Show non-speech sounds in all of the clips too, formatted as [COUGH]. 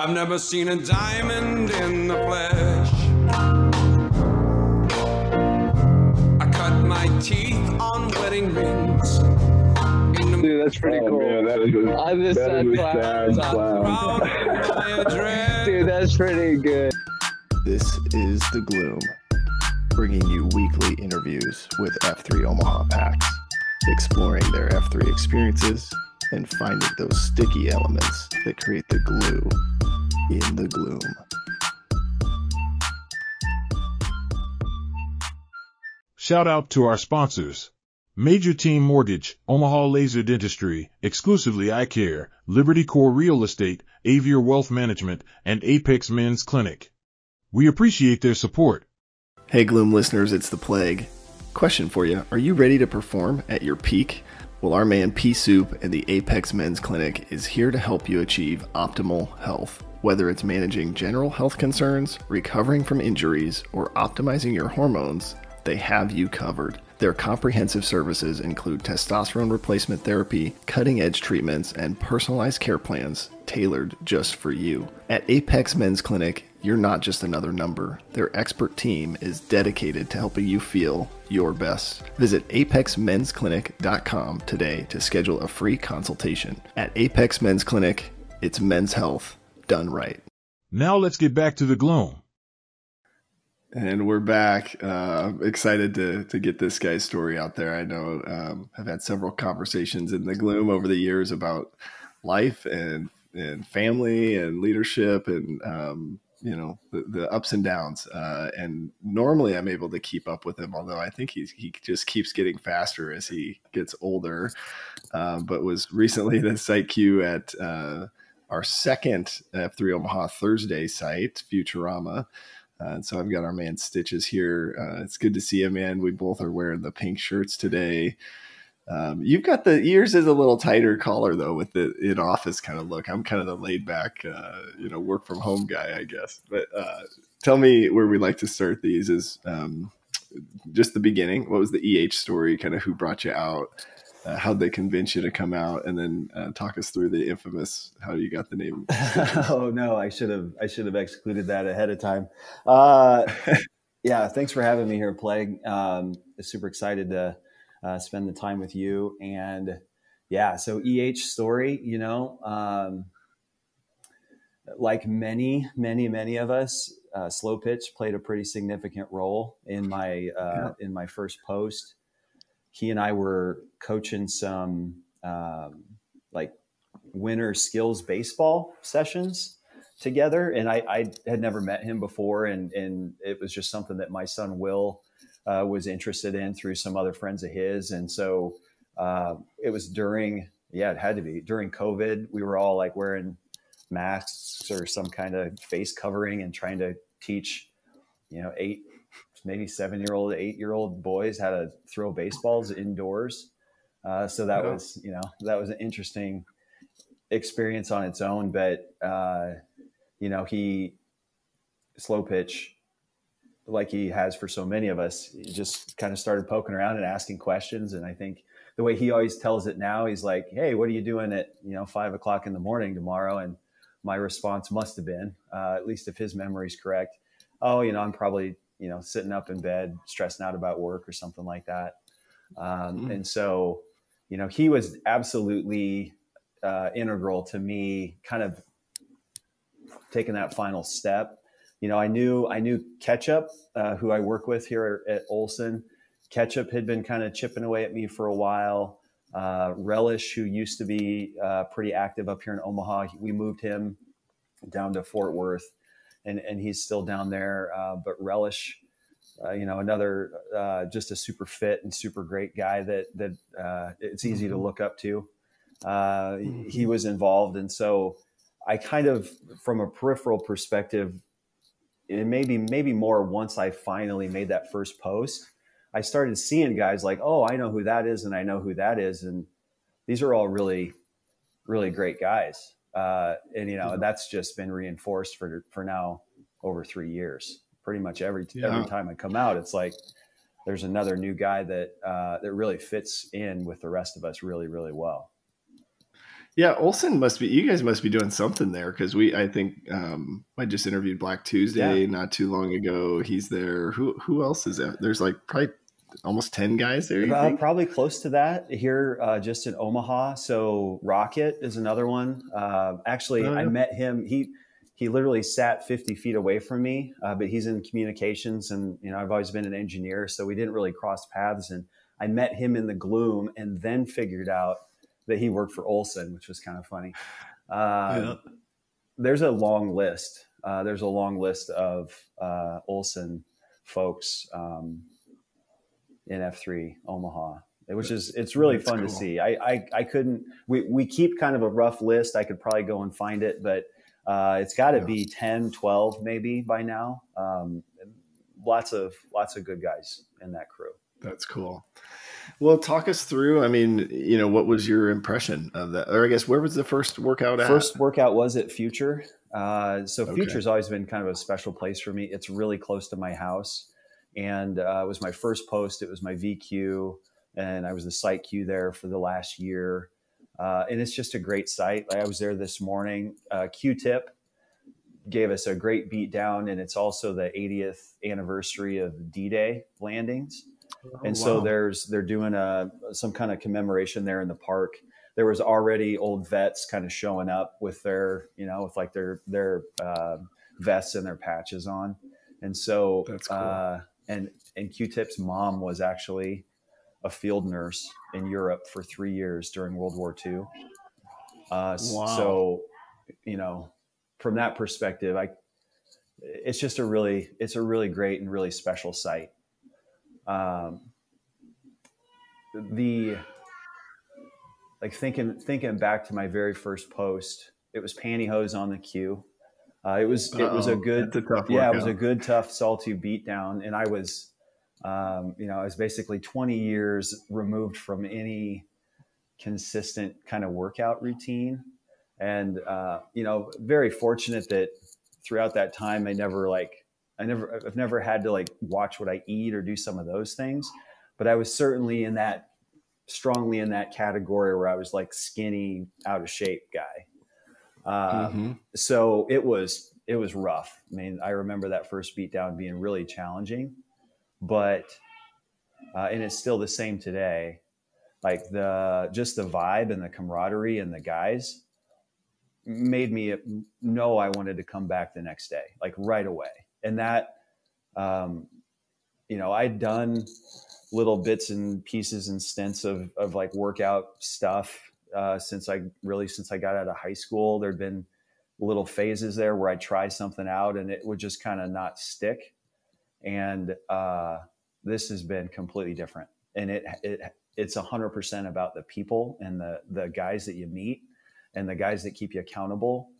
I've never seen a diamond in the flesh. I cut my teeth on wedding rings. Dude, that's pretty Oh, cool. man, that is a, On this that sad clown. clown. proud of my address. Dude, that's pretty good. This is The Gloom, bringing you weekly interviews with F3 Omaha packs, exploring their F3 experiences and finding those sticky elements that create the glue in the gloom. Shout out to our sponsors. Major Team Mortgage, Omaha Laser Dentistry, Exclusively Eye Care, Liberty Core Real Estate, Avier Wealth Management, and Apex Men's Clinic. We appreciate their support. Hey, Gloom listeners, it's the Plague. Question for you Are you ready to perform at your peak? Well, our man P Soup and the Apex Men's Clinic is here to help you achieve optimal health. Whether it's managing general health concerns, recovering from injuries, or optimizing your hormones, they have you covered. Their comprehensive services include testosterone replacement therapy, cutting edge treatments, and personalized care plans tailored just for you. At Apex Men's Clinic, you're not just another number. Their expert team is dedicated to helping you feel your best. Visit apexmensclinic.com today to schedule a free consultation. At Apex Men's Clinic, it's men's health done right. Now let's get back to the gloom. And we're back. Uh, excited to to get this guy's story out there. I know um, I've had several conversations in the gloom over the years about life and and family and leadership and um, you know the, the ups and downs. Uh, and normally I'm able to keep up with him, although I think he's he just keeps getting faster as he gets older. Uh, but was recently [LAUGHS] the site Q at uh, our second F3 Omaha Thursday site, Futurama. Uh, and so I've got our man Stitches here. Uh, it's good to see you, man. We both are wearing the pink shirts today. Um, you've got the ears is a little tighter collar though, with the in office kind of look. I'm kind of the laid back, uh, you know, work from home guy, I guess. But uh, tell me where we like to start these is um, just the beginning. What was the EH story? Kind of who brought you out? Uh, how'd they convince you to come out? And then uh, talk us through the infamous how you got the name. [LAUGHS] oh no, I should have I should have excluded that ahead of time. Uh, [LAUGHS] yeah, thanks for having me here, Plague. Um, super excited to uh, spend the time with you. And yeah, so EH story, you know, um, like many, many, many of us, uh, slow pitch played a pretty significant role in my uh, Yeah. in my first post. He and I were coaching some um, like winter skills baseball sessions together and I, I had never met him before and, and it was just something that my son will uh, was interested in through some other friends of his and so uh, it was during yeah it had to be during covid we were all like wearing masks or some kind of face covering and trying to teach you know eight maybe seven year old eight year old boys how to throw baseballs indoors. Uh, so that Yeah. was you know that was an interesting experience on its own but uh, you know he slow pitch like he has for so many of us he just kind of started poking around and asking questions. And i think the way he always tells it now he's like hey what are you doing at you know five o'clock in the morning tomorrow? And my response must have been uh, at least if his memory's correct oh you know i'm probably you know sitting up in bed stressing out about work or something like that. Um, Mm. and so you know he was absolutely uh, integral to me kind of taking that final step. You know i knew i knew ketchup uh, who i work with here at olson. Ketchup had been kind of chipping away at me for a while. Uh, relish who used to be uh, pretty active up here in omaha we moved him down to fort worth and, and he's still down there uh, but relish uh, you know another uh, just a super fit and super great guy that that uh, it's easy to look up to. Uh, he was involved and so i kind of from a peripheral perspective it maybe maybe more once I finally made that first post, I started seeing guys like, oh, I know who that is, and I know who that is, and these are all really, really great guys. Uh, and you know that's just been reinforced for for now over three years. Pretty much every Yeah. every time I come out, it's like there's another new guy that uh, that really fits in with the rest of us really really well. Yeah, Olson must be. You guys must be doing something there because we. I think um, I just interviewed Black Tuesday Yeah. not too long ago. He's there. Who who else is there? There's like probably almost ten guys there. Uh, probably close to that here, uh, just in Omaha. So Rocket is another one. Uh, actually, Oh, I met him. He he literally sat 50 feet away from me, uh, but he's in communications, and you know I've always been an engineer, so we didn't really cross paths. And I met him in the gloom, and then figured out that he worked for Olson, which was kind of funny. Um, Yeah. There's a long list. Uh, there's a long list of uh, Olson folks. Um, in F3 Omaha, which is it's really That's fun to see. I, I I couldn't. We we keep kind of a rough list. I could probably go and find it, but uh, it's got to Yeah. be 10, 12 maybe by now. Um, lots of lots of good guys in that crew. That's cool. Well, talk us through. I mean, you know, what was your impression of that? Or I guess where was the first workout at? First workout was at Future. Uh, so Okay. Future's always been kind of a special place for me. It's really close to my house, and uh, it was my first post. It was my VQ, and I was the site Q there for the last year. Uh, and it's just a great site. I was there this morning. Uh, Q-Tip gave us a great beat down, and it's also the 80th anniversary of D-Day landings and Oh, so there's they're doing a some kind of commemoration there in the park there was already old vets kind of showing up with their you know with like their their uh, vests and their patches on and so That's cool. And and q-tip's mom was actually a field nurse in europe for three years during world war ii uh, Wow. so you know from that perspective i it's just a really it's a really great and really special site. Um, the like thinking thinking back to my very first post it was pantyhose on the Q uh, it was it was a good a tough yeah it was a good tough salty beat down and i was um, you know i was basically 20 years removed from any consistent kind of workout routine. And uh, you know very fortunate that throughout that time i never like i never i've never had to like watch what i eat or do some of those things. But i was certainly in that strongly in that category where i was like skinny out of shape guy uh, Mhm. so it was it was rough i mean i remember that first beatdown being really challenging but uh, and it's still the same today like the just the vibe and the camaraderie and the guys made me know I wanted to come back the next day, like right away. And that, um, you know, I'd done little bits and pieces and stints of, of like workout stuff uh, since I really, since I got out of high school. There'd been little phases there where I try something out and it would just kind of not stick. And uh, this has been completely different. And it, it, it's hundred percent about the people and the, the guys that you meet and the guys that keep you accountable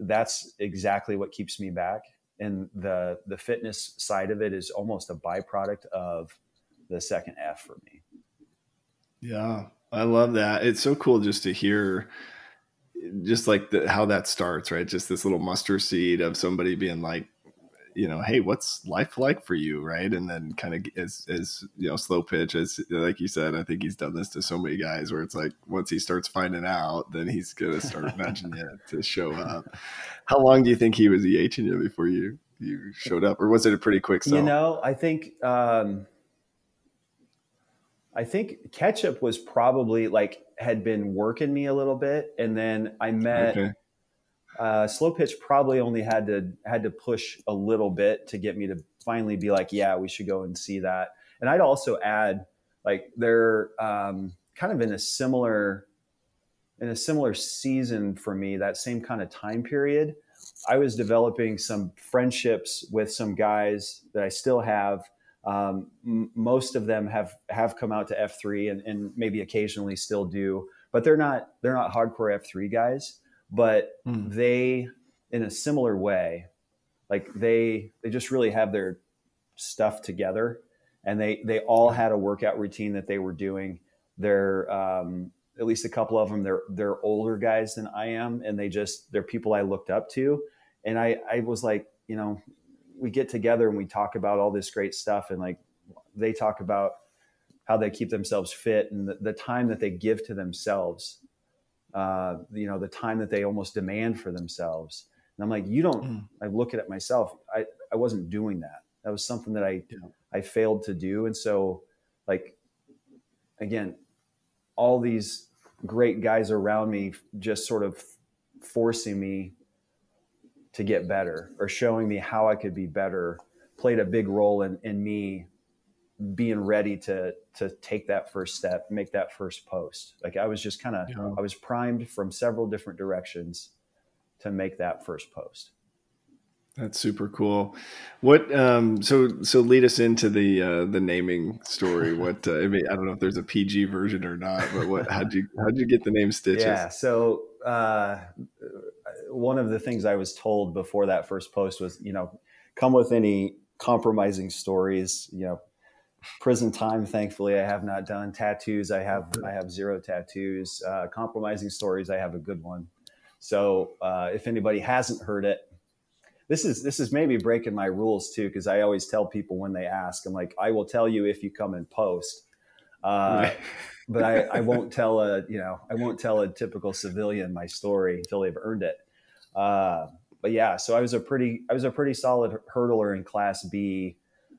that's exactly what keeps me back and the the fitness side of it is almost a byproduct of the second f for me Yeah, I love that. It's so cool just to hear, just like the, how that starts, right? Just this little mustard seed of somebody being like, you know, hey, what's life like for you, right? And then kind of as as you know, slow pitch, as like you said, I think he's done this to so many guys where it's like once he starts finding out, then he's gonna start [LAUGHS] nudging you to show up. How long do you think he was EHing you before you you showed up, or was it a pretty quick sell? you know i think um i think ketchup was probably like had been working me a little bit and then i met okay, uh, slow pitch probably only had to had to push a little bit to get me to finally be like, yeah, we should go and see that. And I'd also add like they're um, kind of in a similar in a similar season for me, that same kind of time period. I was developing some friendships with some guys that I still have. Um, m- most of them have have come out to F3 and, and maybe occasionally still do, but they're not they're not hardcore F3 guys but Mm. they in a similar way like they they just really have their stuff together and they they all had a workout routine that they were doing. They're um, at least a couple of them they're they're older guys than i am and they just they're people i looked up to. And i i was like you know we get together and we talk about all this great stuff and like they talk about how they keep themselves fit and the, the time that they give to themselves uh, you know, the time that they almost demand for themselves. And I'm like, you don't, mm. I look at it myself. I, I wasn't doing that. That was something that I, yeah. I failed to do. And so like, again, all these great guys around me just sort of forcing me to get better or showing me how I could be better played a big role in, in me being ready to to take that first step, make that first post. Like I was just kind of yeah. I was primed from several different directions to make that first post. That's super cool. What um so so lead us into the uh the naming story. [LAUGHS] What uh, I mean I don't know if there's a PG version or not, but what how'd you how'd you get the name Stitches? Yeah, so uh one of the things I was told before that first post was, you know, come with any compromising stories, you know, prison time thankfully i have not done. Tattoos i have i have zero tattoos. Uh, compromising stories i have a good one. So uh, if anybody hasn't heard it this is this is maybe breaking my rules too because i always tell people when they ask i'm like i will tell you if you come and post. Uh, but I, I [LAUGHS] won't tell a you know i won't tell a typical civilian my story until they've earned it uh, but yeah so i was a pretty i was a pretty solid hurdler in class b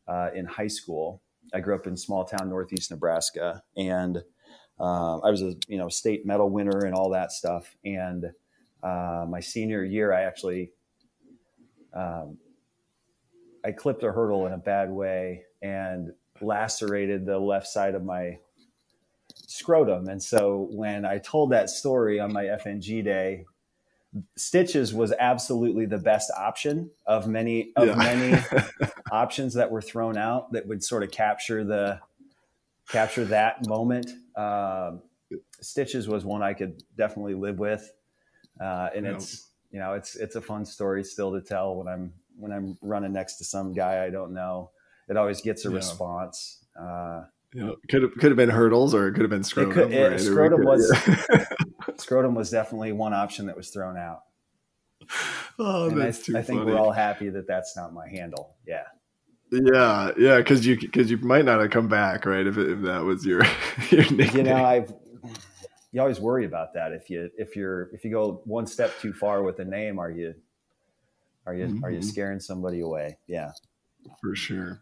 uh, in high school I grew up in small town northeast Nebraska, and uh, I was a you know state medal winner and all that stuff. And uh, my senior year, I actually um, I clipped a hurdle in a bad way and lacerated the left side of my scrotum. And so when I told that story on my FNG day, stitches was absolutely the best option of many of yeah. many [LAUGHS] options that were thrown out that would sort of capture the capture that moment. Um, stitches was one I could definitely live with, uh, and yeah. it's you know it's it's a fun story still to tell when I'm when I'm running next to some guy I don't know. It always gets a yeah. response. Uh, yeah, could have could have been hurdles or it could have been scrotum. Could, right? Scrotum was yeah. [LAUGHS] scrotum was definitely one option that was thrown out. Oh, and that's I, too I think funny. we're all happy that that's not my handle. Yeah. Yeah, yeah, because you because you might not have come back, right? If, if that was your [LAUGHS] your nickname. You know, I've you always worry about that. If you if you're if you go one step too far with a name, are you are you mm-hmm. are you mm-hmm. scaring somebody away? Yeah, for sure.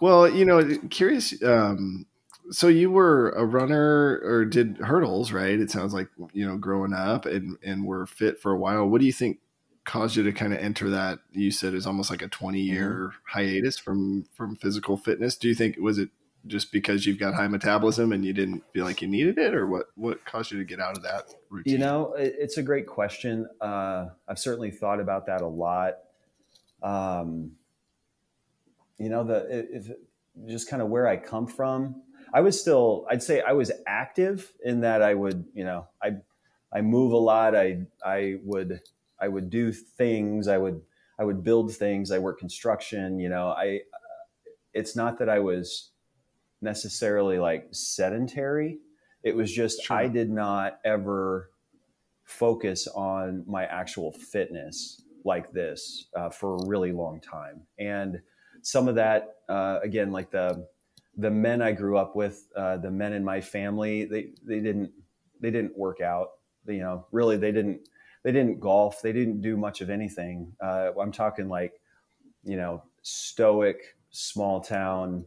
Well, you know, curious. Um, so you were a runner or did hurdles, right? It sounds like you know growing up and and were fit for a while. What do you think caused you to kind of enter that? You said is almost like a twenty year mm-hmm. hiatus from from physical fitness. Do you think was it just because you've got high metabolism and you didn't feel like you needed it, or what what caused you to get out of that routine? You know, it's a great question. Uh, I've certainly thought about that a lot. Um, you know, the if, just kind of where I come from I was still, I'd say I was active in that I would, you know, I, I move a lot. I, I would, I would do things. I would, I would build things. I work construction. You know, I, it's not that I was necessarily like sedentary. It was just sure. I did not ever focus on my actual fitness like this uh, for a really long time. And some of that, uh, again, like the the men I grew up with, uh, the men in my family, they they didn't they didn't work out. They, you know, really they didn't they didn't golf. They didn't do much of anything. Uh, I'm talking like, you know, stoic, small town,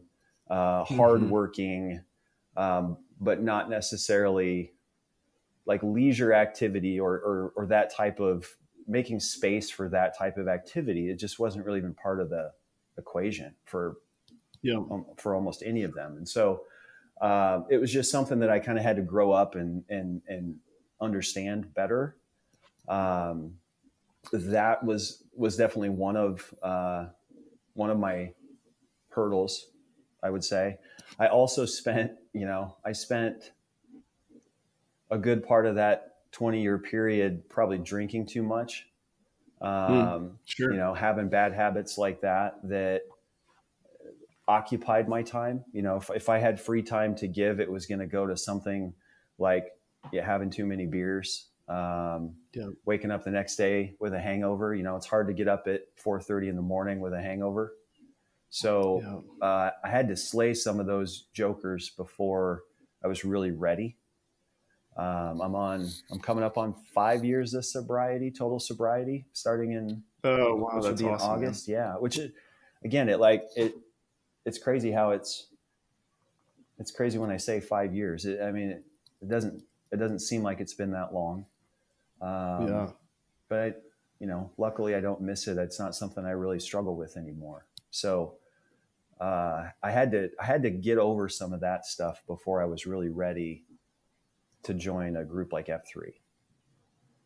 uh, mm-hmm. hardworking, um, but not necessarily like leisure activity or, or or that type of making space for that type of activity. It just wasn't really even part of the equation for yeah. um, for almost any of them. And so uh, it was just something that I kind of had to grow up and and and understand better. Um, that was was definitely one of uh, one of my hurdles, I would say. I also spent, you know, I spent a good part of that 20 year period probably drinking too much. Hmm. Um, sure. You know, having bad habits like that that occupied my time. You know, if, if I had free time to give, it was going to go to something like yeah, having too many beers, um, yeah. waking up the next day with a hangover. You know, it's hard to get up at 4:30 in the morning with a hangover. So yeah. uh, I had to slay some of those jokers before I was really ready. Um, I'm on. I'm coming up on five years of sobriety, total sobriety, starting in Oh wow, which would that's be in awesome. man. August. Yeah, which is again, it like it. It's crazy how it's. It's crazy when I say five years. It, I mean, it, it doesn't. It doesn't seem like it's been that long. Um, yeah, but I, you know, luckily I don't miss it. It's not something I really struggle with anymore. So uh, I had to I had to get over some of that stuff before I was really ready to join a group like F three.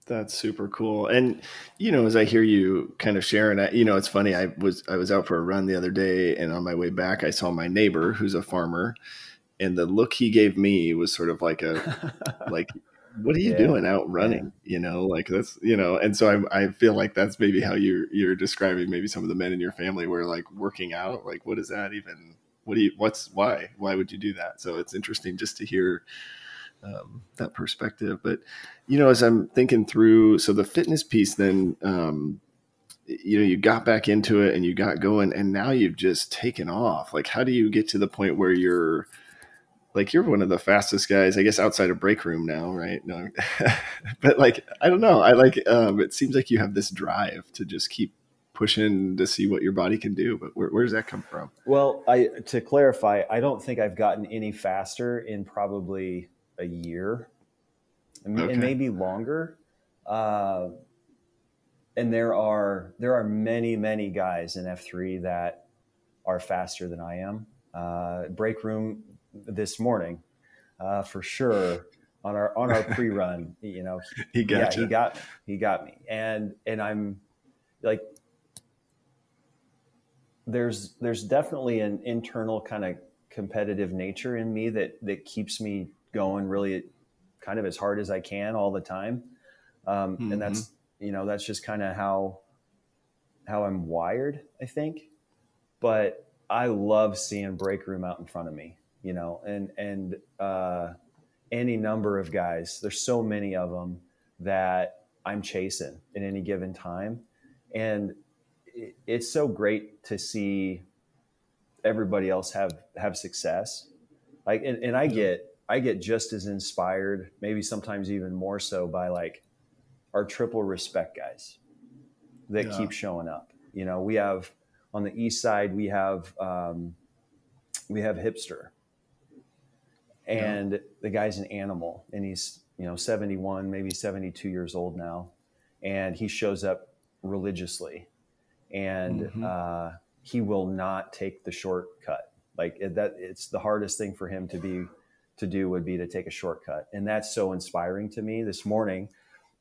that's super cool. And you know, as I hear you kind of sharing, I, you know, it's funny. I was I was out for a run the other day, and on my way back, I saw my neighbor who's a farmer, and the look he gave me was sort of like a [LAUGHS] like what are you Yeah. doing out running you know like that's you know and so I, I feel like that's maybe how you're you're describing maybe some of the men in your family were like working out like what is that even what do you what's why why would you do that so it's interesting just to hear um, that perspective. But you know as i'm thinking through so the fitness piece then um, you know you got back into it and you got going and now you've just taken off. Like how do you get to the point where you're like you're one of the fastest guys i guess outside of break room now right? No [LAUGHS] but like i don't know. I like um it seems like you have this drive to just keep pushing to see what your body can do but where, where does that come from? Well, I to clarify, I don't think I've gotten any faster in probably a year, and, Okay. and maybe longer. Uh, and there are there are many many guys in F three that are faster than I am. Uh, break room this morning, uh, for sure. On our on our pre run, [LAUGHS] you know, he got yeah, he got me. He got me, and and I'm like, there's there's definitely an internal kind of competitive nature in me that that keeps me going really kind of as hard as I can all the time, um, Mhm. and that's you know that's just kind of how how I'm wired, I think. But I love seeing break room out in front of me, you know, and and uh, any number of guys. There's so many of them that I'm chasing at any given time, and it, it's so great to see everybody else have have success. Like, and, and I get I get just as inspired, maybe sometimes even more so, by like our triple respect guys that Yeah. keep showing up. You know, we have on the east side we have um, we have hipster, and the guy's an animal, and he's you know 71, maybe 72 years old now, and he shows up religiously, and Mhm. uh, he will not take the shortcut. Like that, it's the hardest thing for him to be to do would be to take a shortcut, and that's so inspiring to me. This morning,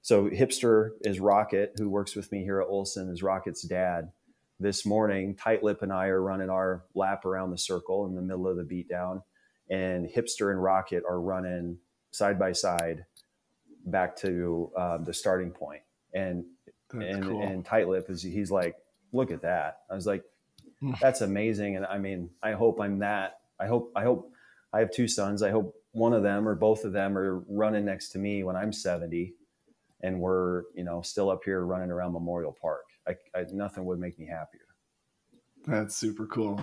so hipster is Rocket, who works with me here at Olson, is Rocket's dad. This morning, Tight Lip and I are running our lap around the circle in the middle of the beatdown, and hipster and Rocket are running side by side back to uh, the starting point. And That's and cool. and tight lip is he's like look at that i was like Hmm. that's amazing and i mean i hope i'm that i hope i hope i have two sons i hope one of them or both of them are running next to me when i'm 70 and we're you know still up here running around memorial park I, I nothing would make me happier That's super cool.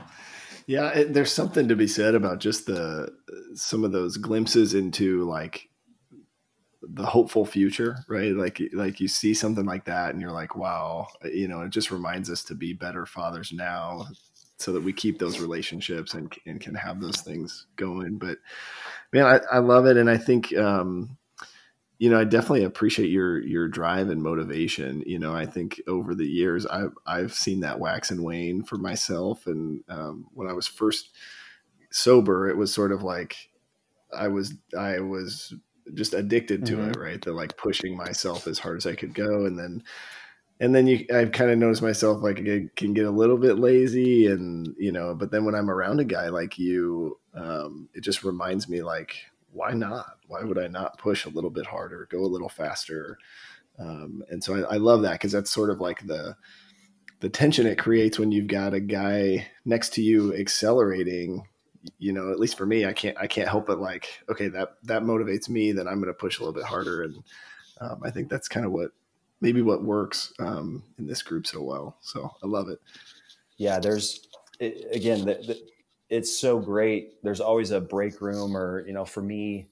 Yeah, it, there's something to be said about just the some of those glimpses into like the hopeful future, right? Like like you see something like that and you're like, wow, you know, it just reminds us to be better fathers now so that we keep those relationships and and can have those things going. But man, I, I love it and I think um you know, I definitely appreciate your your drive and motivation. You know, I think over the years, I've I've seen that wax and wane for myself. And um, when I was first sober, it was sort of like I was I was just addicted to Mhm. it, right? The like pushing myself as hard as I could go, and then and then you i've kind of noticed myself like I can get a little bit lazy, and you know, but then when I'm around a guy like you, um, it just reminds me like why not? Why would I not push a little bit harder, go a little faster? Um, and so I, I love that because that's sort of like the the tension it creates when you've got a guy next to you accelerating. You know, at least for me, I can't I can't help but like, okay, that that motivates me. Then I'm going to push a little bit harder, and um, I think that's kind of what maybe what works um, in this group so well. So I love it. yeah there's it, again the, the, it's so great there's always a break room or you know for me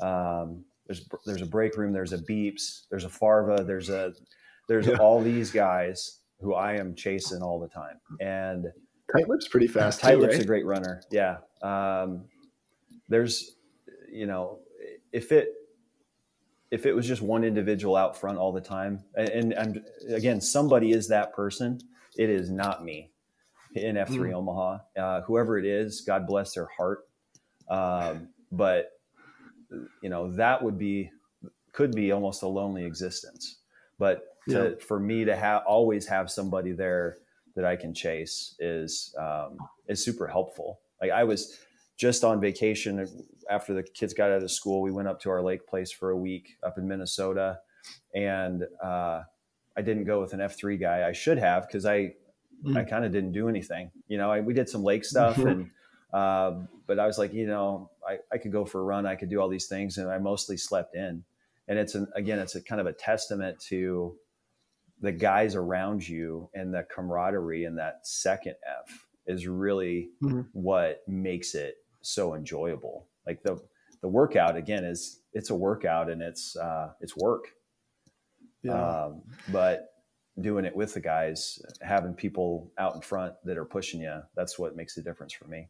um, there's there's a break room, there's a beeps, there's a farva, there's a there's Yeah. all these guys who I am chasing all the time. And Tight lips pretty fast Tight too, Lip's right? a great runner. Yeah. Um, there's, you know, if it if it was just one individual out front all the time, and, and, again, somebody is that person. It is not me in F3 Mm. Omaha. Uh, whoever it is, God bless their heart. Um, but you know, that would be could be almost a lonely existence. But to, for me to have always have somebody there that I can chase is um, is super helpful. Like I was just on vacation after the kids got out of school. We went up to our lake place for a week up in Minnesota, and uh, I didn't go with an F three guy. I should have because I Mm. I kind of didn't do anything. You know, I, we did some lake stuff and. Uh, but I was like, you know, I, I could go for a run. I could do all these things. And I mostly slept in. And it's an, again, it's a kind of a testament to the guys around you and the camaraderie and that second F is really Mhm. what makes it so enjoyable. Like the, the workout again is it's a workout and it's, uh, it's work. Yeah. Um, but doing it with the guys, having people out in front that are pushing you, that's what makes the difference for me.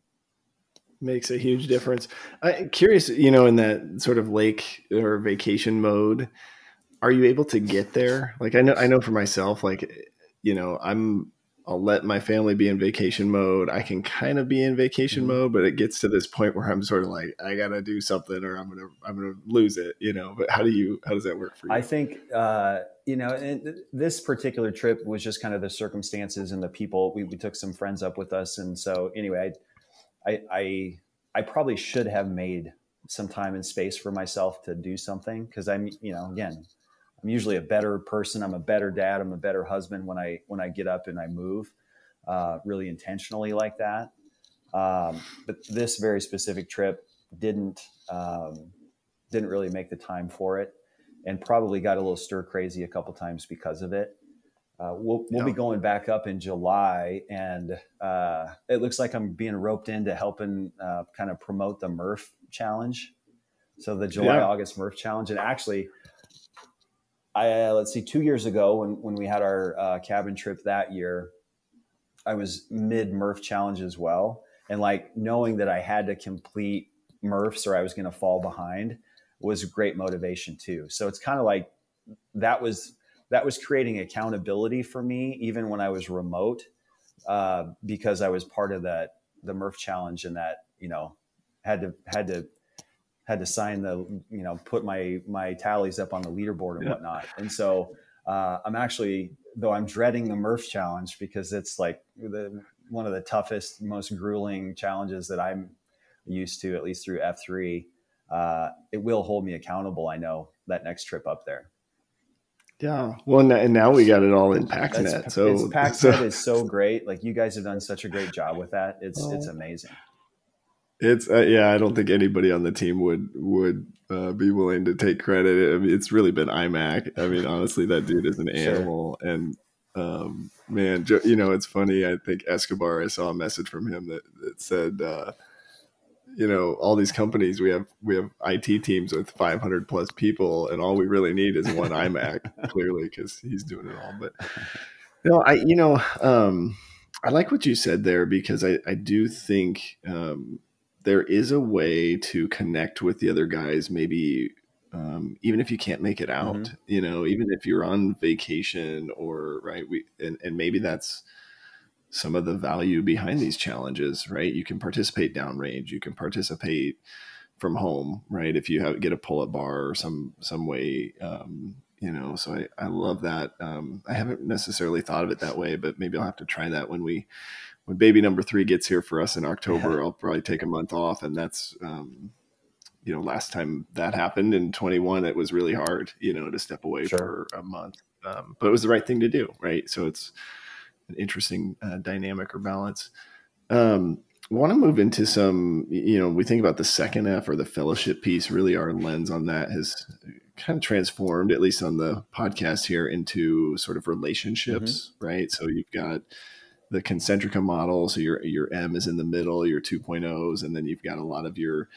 makes a huge difference. I'm curious, you know, in that sort of lake or vacation mode, are you able to get there? Like I know, I know for myself, like, you know, I'm, I'll let my family be in vacation mode. I can kind of be in vacation Mhm. mode, but it gets to this point where I'm sort of like, I gotta do something or I'm gonna, I'm gonna lose it, you know. But how do you, how does that work for you? I think uh, you know, and th- this particular trip was just kind of the circumstances and the people. We, we took some friends up with us, and so anyway, I, I I I probably should have made some time and space for myself to do something because I'm you know again I'm usually a better person. I'm a better dad. I'm a better husband when I when I get up and I move uh, really intentionally like that. Um, but this very specific trip didn't um, didn't really make the time for it and probably got a little stir crazy a couple times because of it. Uh, we'll we'll be going back up in July, and uh, it looks like I'm being roped into helping uh, kind of promote the Murph Challenge. So the July Yeah. August Murph Challenge, and actually, I uh, let's see, two years ago when when we had our uh, cabin trip that year, I was mid Murph Challenge as well, and like knowing that I had to complete Murphs or I was going to fall behind was great motivation too. So it's kind of like that was that was creating accountability for me even when I was remote uh, because I was part of that the Murph challenge and that you know had to had to had to sign the you know put my my tallies up on the leaderboard and Yeah. whatnot. And so uh, I'm actually though I'm dreading the Murph challenge because it's like the one of the toughest, most grueling challenges that I'm used to, at least through F3 uh, it will hold me accountable. I know that next trip up there. yeah. Well, and and now we got it all in That's, PaxNet. So, it's, [LAUGHS] PaxNet so is so great. Like you guys have done such a great job with that. It's Oh. it's amazing. It's uh, yeah, I don't think anybody on the team would would uh, be willing to take credit. I mean, it's really been IMAC. I mean, honestly, that dude is an Sure. animal, and um, man, you know, it's funny. I think Escobar. I saw a message from him that that said, uh, you know, all these companies we have we have IT teams with 500 plus people, and all we really need is one [LAUGHS] IMAC. clearly, because he's doing it all. But [LAUGHS] no, I you know, um, I like what you said there because I I do think. Um, there is a way to connect with the other guys maybe um, even if you can't make it out Mhm. you know even if you're on vacation or right we and, and maybe that's some of the value behind these challenges right? You can participate downrange you can participate from home right? If you have get a pull-up bar or some some way um, you know so I, I love that. Um, i haven't necessarily thought of it that way but maybe i'll have to try that when we when baby number three gets here for us in October, I'll probably take a month off. And that's, um, you know, last time that happened in 21, it was really hard, you know, to step away Sure. for a month. Um, but it was the right thing to do. Right. So it's an interesting uh, dynamic or balance. Um, want to move into some, you know, we think about the second F or the fellowship piece, really our lens on that has kind of transformed, at least on the podcast here, into sort of relationships, right? So you've got, the concentrica model. So your your M is in the middle, your 2.0s, and then you've got a lot of your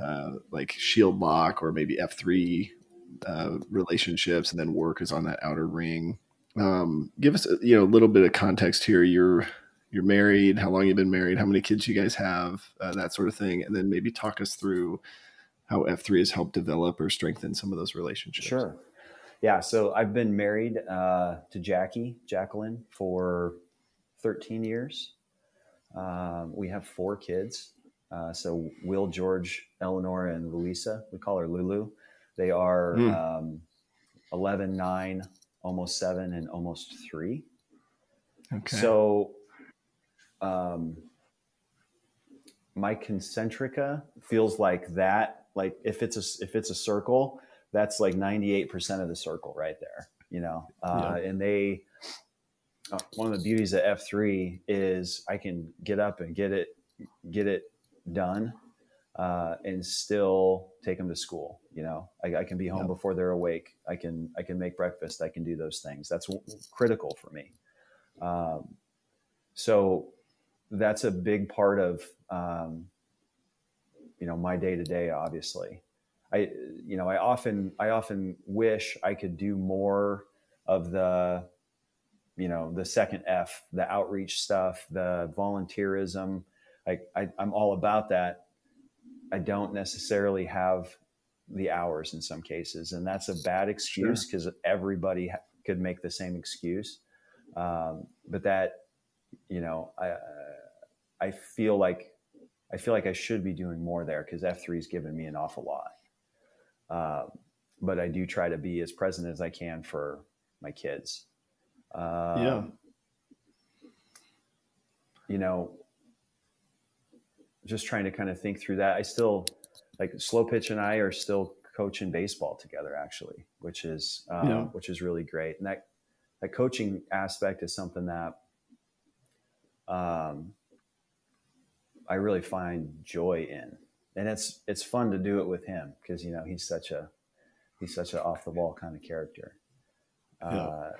uh, like shield lock or maybe F3 uh, relationships, and then work is on that outer ring. Um, give us a, you know a little bit of context here. You're you're married. How long you've been married? How many kids you guys have? Uh, that sort of thing, and then maybe talk us through how F3 has helped develop or strengthen some of those relationships. Sure. Yeah. So I've been married uh, to Jackie Jacqueline for 13 years. Um, we have four kids. Uh, so Will, George, Eleanor, and Louisa. We call her Lulu. They are mm. um, 11, 9, almost 7, and almost 3. Okay. So um, my concentrica feels like that. Like if it's a if it's a circle, that's like 98% of the circle right there. You know, uh, yeah. and they uh, one of the beauties of F3 is I can get up and get it get it done uh, and still take them to school. You know, I, I can be home yep. before they're awake. I can I can make breakfast. I can do those things. That's critical for me. Um, so that's a big part of um, you know my day to day. Obviously, I you know I often I often wish I could do more of the you know the second F, the outreach stuff, the volunteerism. I, I I'm all about that. I don't necessarily have the hours in some cases, and that's a bad excuse because sure. everybody ha- could make the same excuse. Um, but that, you know, I I feel like I feel like I should be doing more there because F three has given me an awful lot. Uh, but I do try to be as present as I can for my kids. Um, yeah. You know, just trying to kind of think through that. I still like slow pitch and I are still coaching baseball together actually, which is um, yeah. which is really great. And that that coaching aspect is something that um, I really find joy in, and it's it's fun to do it with him because you know he's such a he's such an off the wall kind of character. Yeah.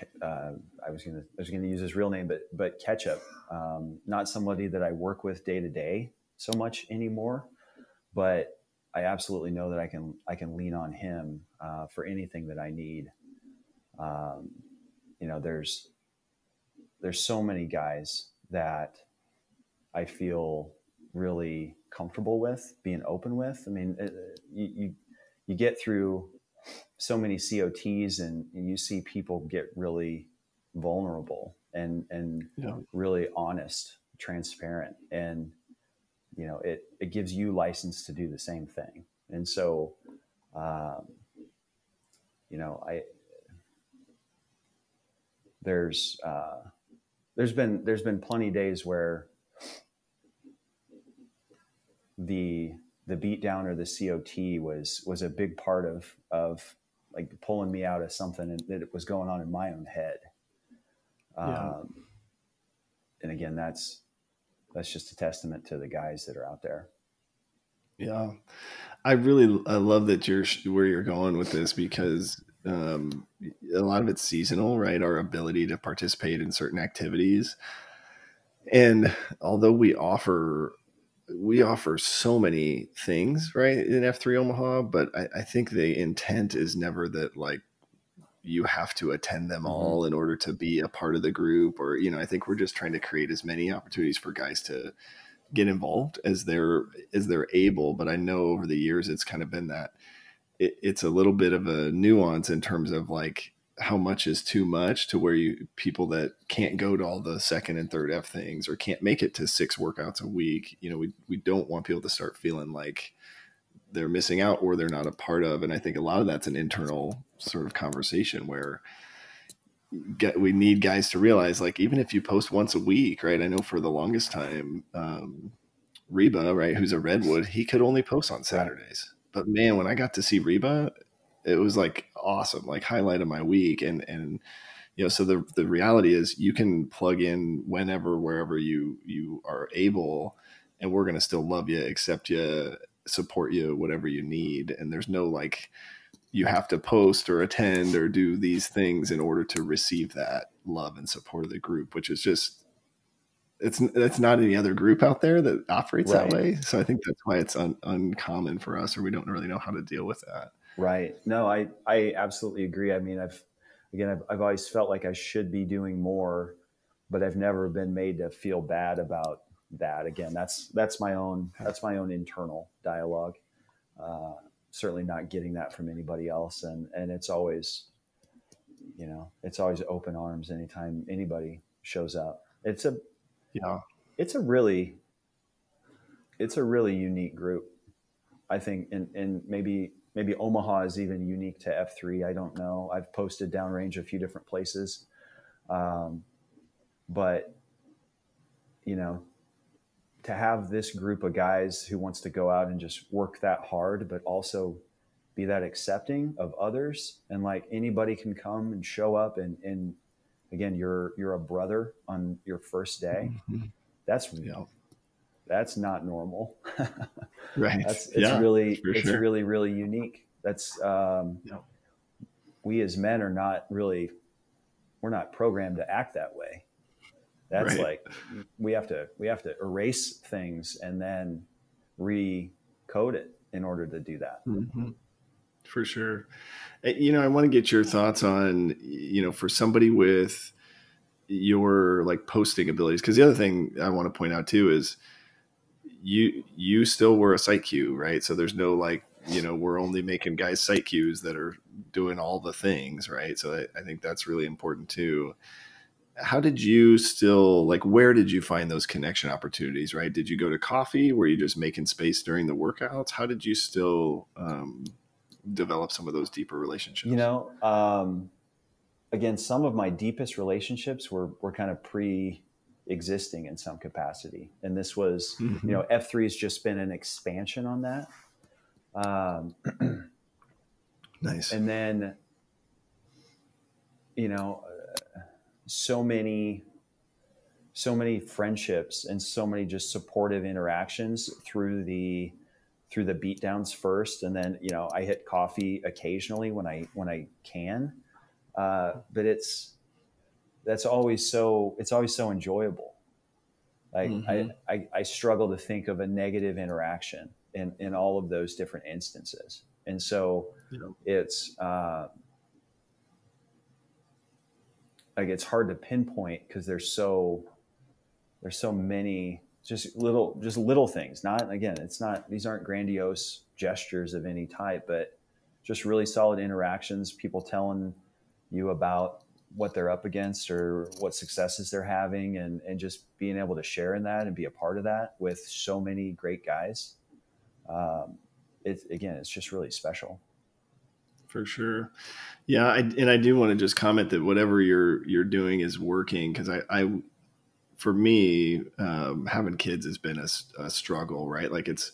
Uh, uh, I was gonna I was gonna use his real name, but but Ketchup, um, not somebody that I work with day to day so much anymore, but I absolutely know that I can I can lean on him uh, for anything that I need. Um, you know, there's there's so many guys that I feel really comfortable with being open with. I mean, it, you, you you get through so many COTs and, and you see people get really vulnerable and and yeah. really honest, transparent, and you know it it gives you license to do the same thing. And so, um, you know, I there's uh, there's been there's been plenty days where the the beatdown or the COT was was a big part of of like pulling me out of something that was going on in my own head. Yeah. Um, and again, that's that's just a testament to the guys that are out there. Yeah, I really I love that you're where you're going with this because um, a lot of it's seasonal, right? Our ability to participate in certain activities, and although we offer we offer so many things, right, in F3 Omaha, but I, I think the intent is never that like you have to attend them mm-hmm. all in order to be a part of the group or you know i think we're just trying to create as many opportunities for guys to get involved as they're as they're able but i know over the years it's kind of been that it, it's a little bit of a nuance in terms of like how much is too much to where you people that can't go to all the second and third F things or can't make it to six workouts a week, you know, we we don't want people to start feeling like they're missing out or they're not a part of. And I think a lot of that's an internal sort of conversation where get, we need guys to realize like even if you post once a week, right? I know for the longest time, um, Reba, right, who's a redwood, he could only post on Saturdays. But man, when I got to see Reba, it was like awesome, like highlight of my week. And and you know, so the the reality is you can plug in whenever, wherever you you are able, and we're gonna still love you, accept you, support you, whatever you need. And there's no like you have to post or attend or do these things in order to receive that love and support of the group, which is just it's it's not any other group out there that operates Right. that way. So I think that's why it's un, uncommon for us, or we don't really know how to deal with that. Right. No, I, I absolutely agree. I mean, I've, again, I've, I've always felt like I should be doing more, but I've never been made to feel bad about that. Again, that's, that's my own, that's my own internal dialogue. Uh, certainly not getting that from anybody else. And, and it's always, you know, it's always open arms anytime anybody shows up. It's a, Yeah, it's a really it's a really unique group i think and, and maybe maybe omaha is even unique to f3 i don't know. I've posted downrange a few different places. Um, but you know to have this group of guys who wants to go out and just work that hard but also be that accepting of others and like anybody can come and show up and and again you're you're a brother on your first day Mhm. that's yeah, that's not normal. [LAUGHS] right. that's it's yeah, really it's sure. really really unique. That's um, Yeah. we as men are not really we're not programmed to act that way. That's Right. like we have to we have to erase things and then recode it in order to do that. Mhm. For sure. Uh, You know, I want to get your thoughts on, you know, for somebody with your like posting abilities, because the other thing I want to point out too is you you still were a site Q, right? So there's no like, you know, we're only making guys site Qs that are doing all the things, right? So I, I think that's really important too. How did you still like where did you find those connection opportunities, right? Did you go to coffee? Were you just making space during the workouts? How did you still um develop some of those deeper relationships. You know, um, again, some of my deepest relationships were were kind of pre-existing in some capacity, and this was, Mhm. you know, F three has just been an expansion on that. Um, [CLEARS THROAT] nice. and then, you know, uh, so many, so many friendships and so many just supportive interactions through the through the beatdowns first, and then you know I hit coffee occasionally when I when I can, uh, but it's that's always so it's always so enjoyable. Like Mhm. I, I I struggle to think of a negative interaction in in all of those different instances, and so Yeah. it's uh, like it's hard to pinpoint because there's so there's so many just little just little things not again it's not these aren't grandiose gestures of any type but just really solid interactions people telling you about what they're up against or what successes they're having and and just being able to share in that and be a part of that with so many great guys um, it's again it's just really special For sure. Yeah, I, and I do want to just comment that whatever you're you're doing is working because I, I, for me, um, having kids has been a struggle, right? Like it's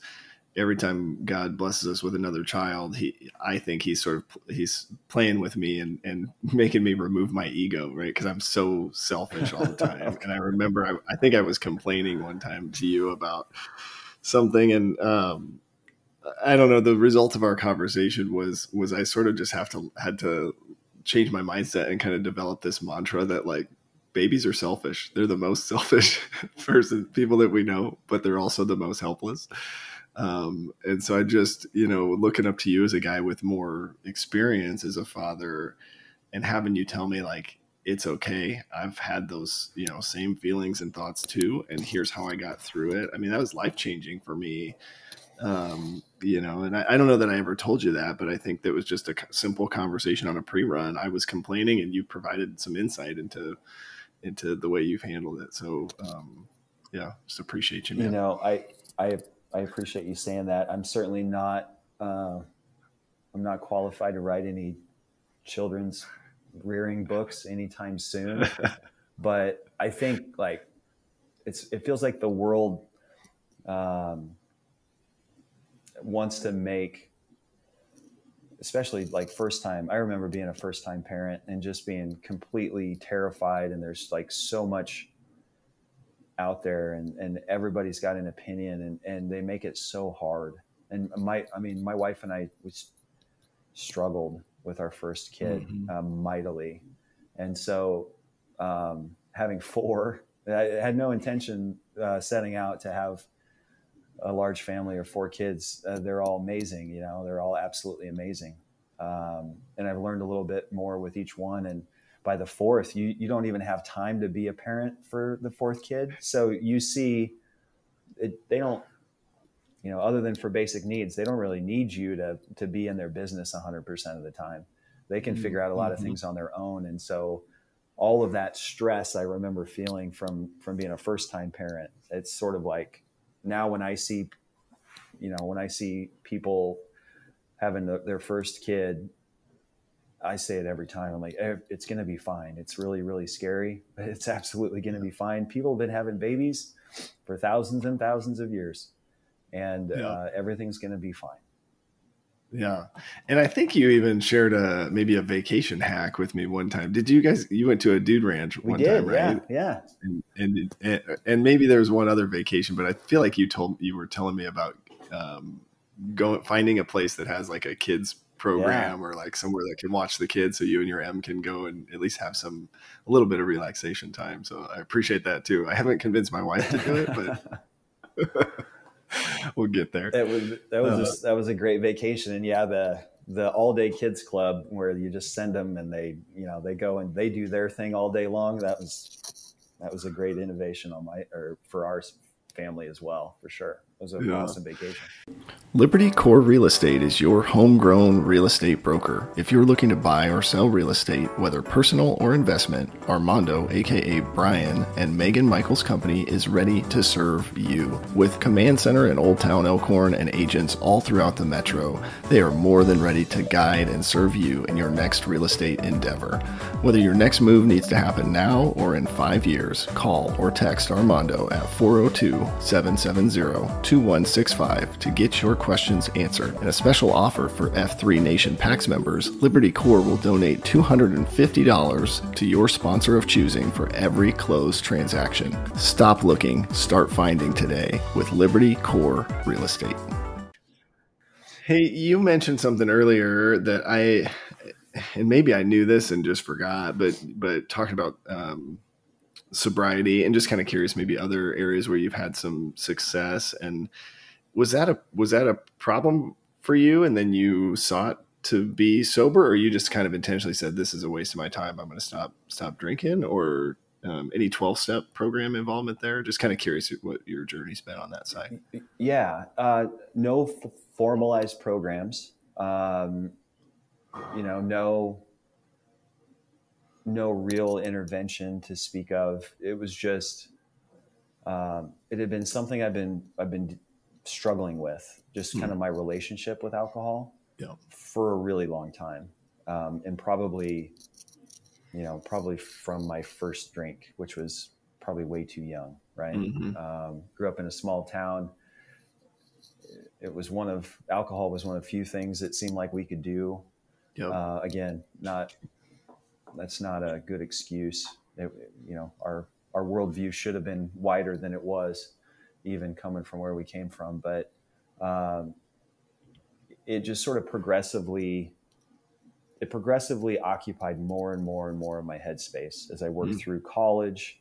every time God blesses us with another child, he, I think he's sort of he's playing with me and and [LAUGHS] making me remove my ego, right? Because I'm so selfish all the [LAUGHS] time. and I remember, I, I think I was complaining one time to you about something, and um, I don't know. The result of our conversation was was I sort of just have to had to change my mindset and kind of develop this mantra that like babies are selfish. They're the most [LAUGHS] selfish person people that we know, but they're also the most helpless. Um, and so I just you know looking up to you as a guy with more experience as a father, and having you tell me like it's okay. I've had those you know same feelings and thoughts too, and here's how I got through it. I mean that was life changing for me um, you know, and I, I don't know that I ever told you that, but I think that was just a simple conversation on a pre-run. I was complaining, and you provided some insight into into the way you've handled it. So, um, yeah, just appreciate you, man. you know i i i appreciate you saying that. I'm certainly not uh, i'm not qualified to write any children's rearing books anytime soon. [LAUGHS] But i think like it's it feels like the world um, wants to make especially like first time i remember being a first time parent and just being completely terrified and there's like so much out there and, and everybody's got an opinion and, and they make it so hard. And my, I mean, my wife and I we struggled with our first kid Mhm. um, mightily. And so um, having four I had no intention uh, setting out to have a large family or four kids. Uh, they're all amazing. You know, they're all absolutely amazing. Um, and I've learned a little bit more with each one. And by the fourth, you, you don't even have time to be a parent for the fourth kid. So you see, it, they don't, you know, other than for basic needs, they don't really need you to, to be in their business 100% of the time. They can figure out a lot of mm-hmm. things on their own. And so all of that stress I remember feeling from, from being a first time parent, it's sort of like now when I see, you know, when I see people having the, their first kid, I say it every time. I'm like, eh, it's going to be fine. It's really, really scary, [LAUGHS] but it's absolutely going to be fine. People have been having babies for thousands and thousands of years, and yeah. uh, everything's going to be fine. Yeah. And I think you even shared a maybe a vacation hack with me one time. Did you guys you went to a dude ranch one did, time, right? Yeah. And, and, and and maybe there was one other vacation, but I feel like you told you were telling me about um going finding a place that has like a kids program yeah. or like somewhere that can watch the kids so you and your M can go and at least have some a little bit of relaxation time. So I appreciate that too. I haven't convinced my wife to do it, but [LAUGHS] [LAUGHS] we'll get there. That was that was uh, just, that was a great vacation, and yeah, the the all day kids club where you just send them and they you know they go and they do their thing all day long. That was that was a great innovation on my or for our family as well for sure. Was an yeah. awesome vacation. Liberty Core Real Estate is your homegrown real estate broker. If you're looking to buy or sell real estate, whether personal or investment, Armando, aka Brian, and Megan Michaels Company is ready to serve you. With Command Center in Old Town Elkhorn and agents all throughout the metro, they are more than ready to guide and serve you in your next real estate endeavor. Whether your next move needs to happen now or in five years, call or text Armando at 402 770 2165 to get your questions answered. And a special offer for F3 Nation PAX members, Liberty Core will donate $250 to your sponsor of choosing for every closed transaction. Stop looking, start finding today with Liberty Core Real Estate. Hey, you mentioned something earlier that I, and maybe I knew this and just forgot, but but talking about um, sobriety and just kind of curious maybe other areas where you've had some success. And was that a was that a problem for you? And then you sought to be sober or you just kind of intentionally said this is a waste of my time. I'm going to stop stop drinking or um, any 12 step program involvement there? Just kind of curious what your journey's been on that side. Yeah uh, no formalized programs. Um, you know no no real intervention to speak of. It was just um, it had been something I've been I've been struggling with, just mm. kind of my relationship with alcohol yeah. for a really long time, um, and probably you know probably from my first drink, which was probably way too young. Right, mm-hmm. um, grew up in a small town. It was one of alcohol was one of few things that seemed like we could do. Yep. Uh, again, not that's not a good excuse. It, you know, our our worldview should have been wider than it was, even coming from where we came from. But um, it just sort of progressively, it progressively occupied more and more and more of my headspace as I worked mm. through college.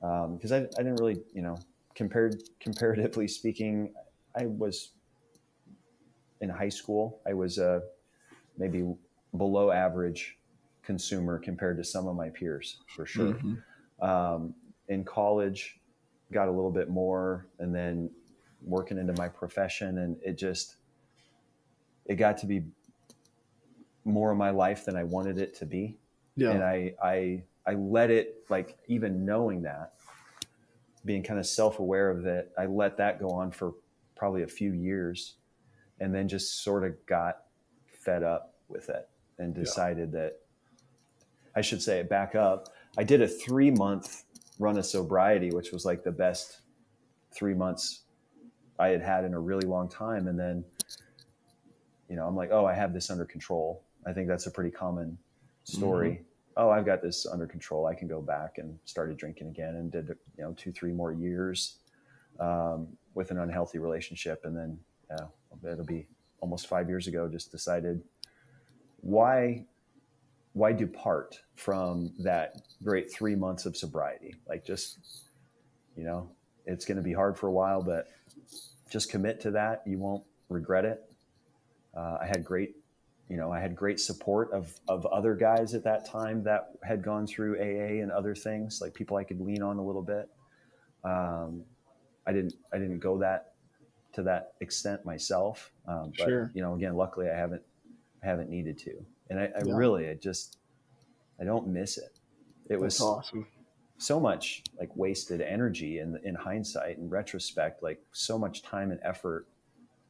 Because um, I, I didn't really, you know, compared [LAUGHS] comparatively speaking, I was in high school. I was uh, maybe below average consumer compared to some of my peers for sure. Mm-hmm. Um, in college, got a little bit more, and then working into my profession, and it just it got to be more of my life than I wanted it to be. Yeah. And I I I let it like even knowing that, being kind of self aware of that, I let that go on for probably a few years, and then just sort of got fed up with it and decided yeah. that I should say back up. I did a three month run of sobriety, which was like the best three months I had had in a really long time. And then, you know, I'm like, oh, I have this under control. I think that's a pretty common story. Mm-hmm. Oh, I've got this under control. I can go back and started drinking again and did, you know, two, three more years um, with an unhealthy relationship. And then uh, it'll be almost five years ago, just decided why why depart from that great three months of sobriety? Like just You know, it's going to be hard for a while, but just commit to that. You won't regret it. Uh, I had great, you know, I had great support of of other guys at that time that had gone through AA and other things, like people I could lean on a little bit. Um, I didn't I didn't go that to that extent myself, um, but Sure. you know, again, luckily I haven't I haven't needed to, and I, I Yeah. really I just I don't miss it. It was That's awesome. so much like wasted energy in in hindsight and retrospect like so much time and effort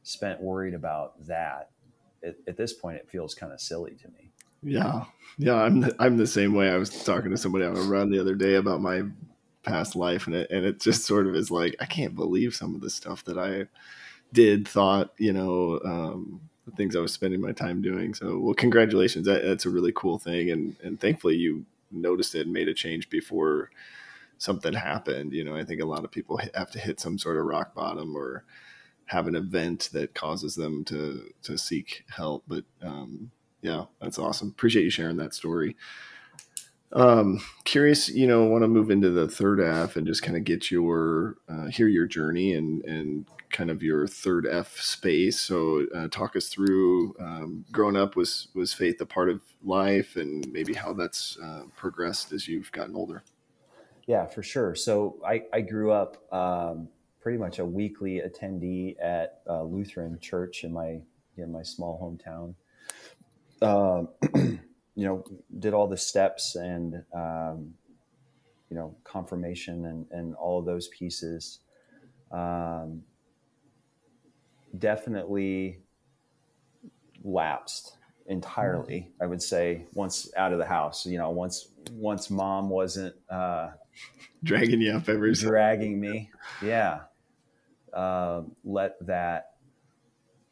spent worried about that at, at this point it feels kind of silly to me Yeah, yeah, I'm the, I'm the same way. I was talking to somebody on a run the other day about my past life, and it and it just sort of is like I can't believe some of the stuff that I did, thought, you know, um, the things I was spending my time doing. So, well, congratulations. That, that's a really cool thing, and and thankfully you noticed it and made a change before something happened. You know, I think a lot of people have to hit some sort of rock bottom or have an event that causes them to to seek help. But um, yeah, that's awesome. Appreciate you sharing that story. Um, curious, you know, want to move into the third half and just kind of get your uh, hear your journey and and kind of your third F space. So, uh, talk us through um, growing up. Was was faith a part of life, and maybe how that's uh, progressed as you've gotten older? yeah for sure so i, I grew up um, pretty much a weekly attendee at uh, lutheran church in my in my small hometown um, [CLEARS THROAT] you know did all the steps and um, you know confirmation and, and all of those pieces um, definitely lapsed entirely i would say once out of the house. You know once once mom wasn't uh, Dragging you up every dragging me. Yeah. Uh, let that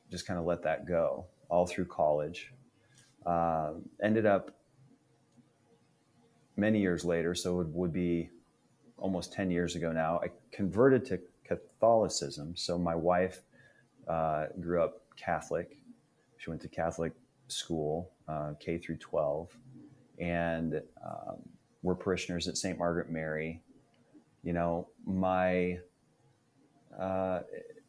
just kind of let that go all through college. Um, ended up many years later so it would be almost 10 years ago now i converted to catholicism. So my wife uh, grew up catholic. She went to catholic school uh, k through 12 and um, we're parishioners at st margaret mary. You know my uh,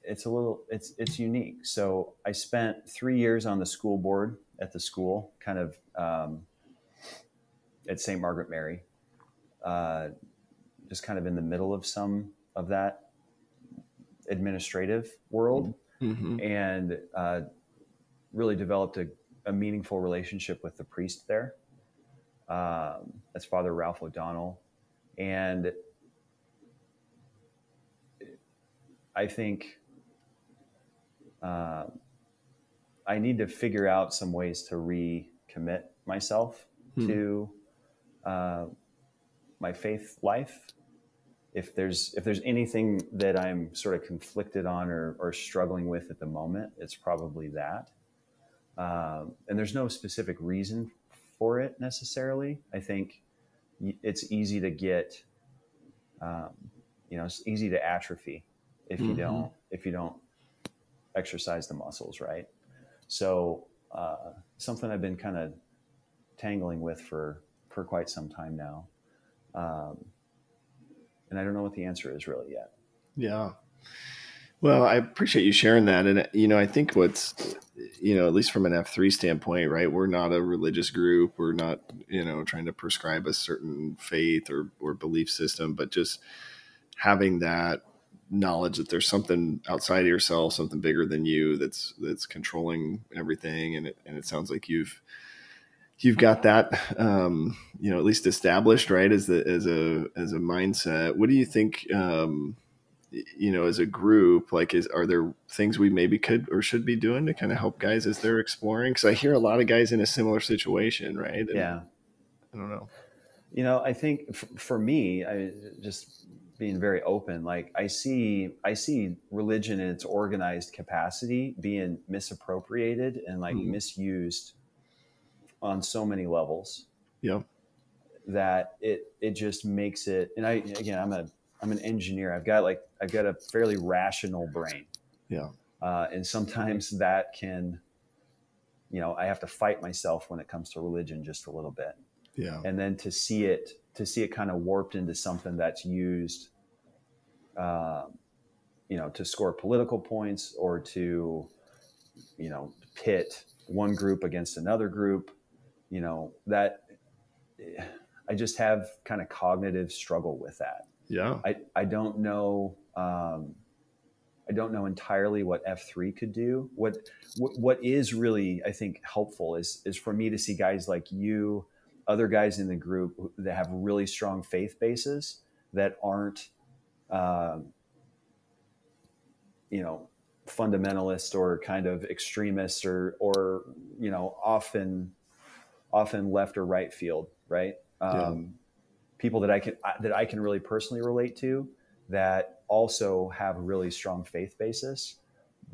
it's a little it's it's unique. So i spent three years on the school board at the school kind of um, at st margaret mary. Uh, just kind of in the middle of some of that administrative world Mhm. and uh, really developed a, a meaningful relationship with the priest there um, that's father ralph o'donnell and I think uh, I need to figure out some ways to recommit myself Hmm. to uh, my faith life. If there's if there's anything that I'm sort of conflicted on or, or struggling with at the moment, it's probably that. Um, and there's no specific reason for it necessarily. I think it's easy to get, um, you know, it's easy to atrophy if you Mhm. don't if you don't exercise the muscles right so uh, something i've been kind of tangling with for for quite some time now um, and i don't know what the answer is really yet Yeah. Well, I appreciate you sharing that. And, you know, I think what's, you know, at least from an F3 standpoint, right, we're not a religious group. We're not, you know, trying to prescribe a certain faith or, or belief system, but just having that knowledge that there's something outside of yourself, something bigger than you that's, that's controlling everything. And it, and it sounds like you've, you've got that, um, you know, at least established, right. As the, as a, as a mindset, what do you think, um, you know as a group like is are there things we maybe could or should be doing to kind of help guys as they're exploring because i hear a lot of guys in a similar situation right And yeah i don't know you know i think f- for me i just being very open like i see i see religion in its organized capacity being misappropriated and like Mhm. misused on so many levels yep that it it just makes it and i again i'm a i'm an engineer i've got like i've got a fairly rational brain Yeah. uh, and sometimes that can you know i have to fight myself when it comes to religion just a little bit yeah and then to see it to see it kind of warped into something that's used uh, you know, to score political points or to, you know, pit one group against another group. You know, that I just have kind of cognitive struggle with that. Yeah. I, I don't know. Um, I don't know entirely what F3 could do. What, what, what is really, I think, helpful is, is for me to see guys like you, other guys in the group that have really strong faith bases that aren't, um, you know, fundamentalist or kind of extremist or, or, you know, often, often left or right field, right? Um, yeah. People that I can, that I can really personally relate to that also have a really strong faith basis,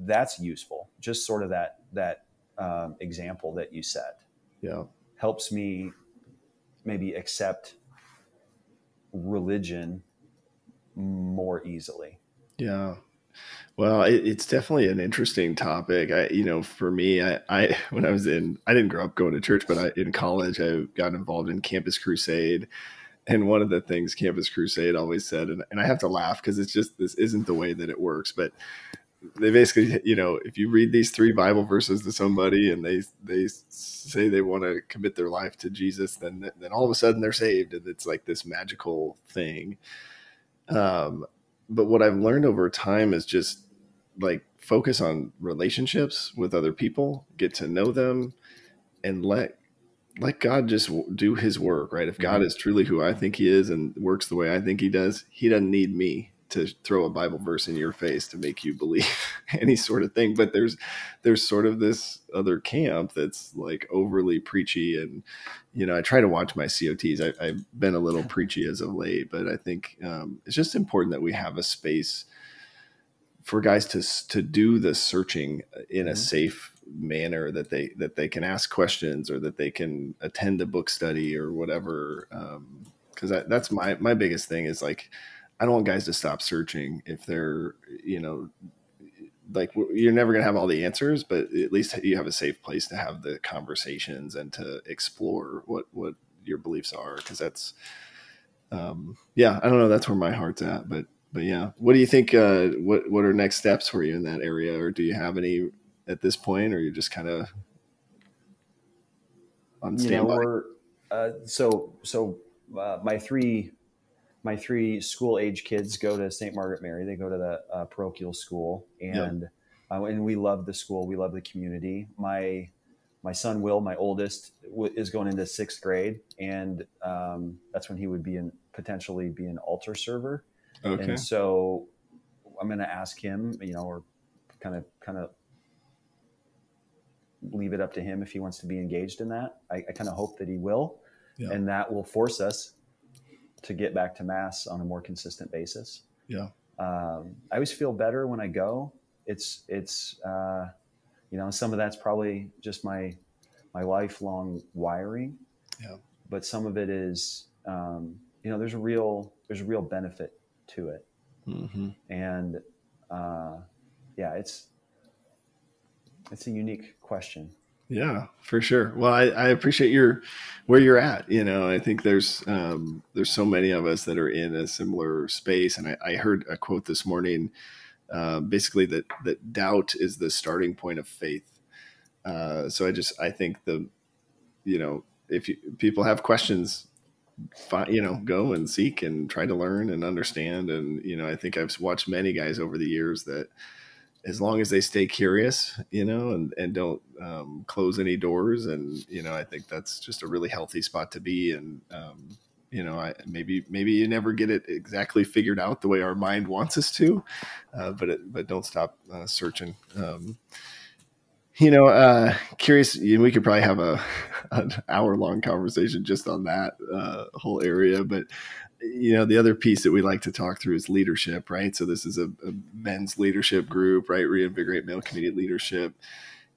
that's useful. Just sort of that that um, example that you set, yeah, helps me maybe accept religion more easily. Yeah. Well, it, it's definitely an interesting topic. I, you know, for me, I, I, [LAUGHS] when I was in, I didn't grow up going to church, but I, in college, I got involved in Campus Crusade, and one of the things Campus Crusade always said, and, and I have to laugh because it's just this isn't the way that it works, but they basically, you know, if you read these three Bible verses to somebody and they they say they want to commit their life to Jesus, then then all of a sudden they're saved, and it's like this magical thing. Um, but what I've learned over time is just like focus on relationships with other people, get to know them, and let let God just do his work, right? If God mm-hmm. is truly who I think he is and works the way I think he does, he doesn't need me to throw a Bible verse in your face to make you believe [LAUGHS] any sort of thing. But there's there's sort of this other camp that's like overly preachy, and you know I try to watch my COTs. I, have been a little preachy as of late, but I think um, it's just important that we have a space for guys to to do the searching in a mm-hmm. safe manner that they that they can ask questions or that they can attend a book study or whatever because um, that's my my biggest thing is like i don't want guys to stop searching if they're you know like you're never going to have all the answers but at least you have a safe place to have the conversations and to explore what what your beliefs are because that's um yeah i don't know that's where my heart's at but but yeah what do you think uh what what are next steps for you in that area or do you have any at this point, or you're just kind of on standby? You know, uh, so so uh, my three my three school age kids go to St. Margaret Mary. They go to the uh, parochial school, and uh, and we love the school. We love the community. My my son Will, my oldest, w- is going into sixth grade, and um, that's when he would be in potentially be an altar server. Okay. And so I'm going to ask him, you know, or kind of kind of leave it up to him if he wants to be engaged in that. I, I kind of hope that he will, yeah. and that will force us to get back to mass on a more consistent basis. Yeah. Um, I always feel better when I go. It's it's uh, you know some of that's probably just my my lifelong wiring. Yeah. But some of it is um, you know there's a real there's a real benefit to it, mm-hmm. and uh, yeah, it's it's a unique question. Yeah, for sure. Well, I, I, appreciate your where you're at. You know, I think there's um, there's so many of us that are in a similar space, and I, I heard a quote this morning, uh, basically that that doubt is the starting point of faith. Uh, so I just I think the, you know, if you, people have questions, you know, go and seek and try to learn and understand. And you know, I think I've watched many guys over the years that as long as they stay curious, you know, and, and don't um, close any doors. And, you know, I think that's just a really healthy spot to be. And, um, you know, I, maybe, maybe you never get it exactly figured out the way our mind wants us to, uh, but, it, but don't stop uh, searching. Um, you know, uh, curious, we could probably have a, [LAUGHS] an hour long conversation just on that uh, whole area, but you know the other piece that we like to talk through is leadership right? So this is a, a, men's leadership group right? Reinvigorate male community leadership.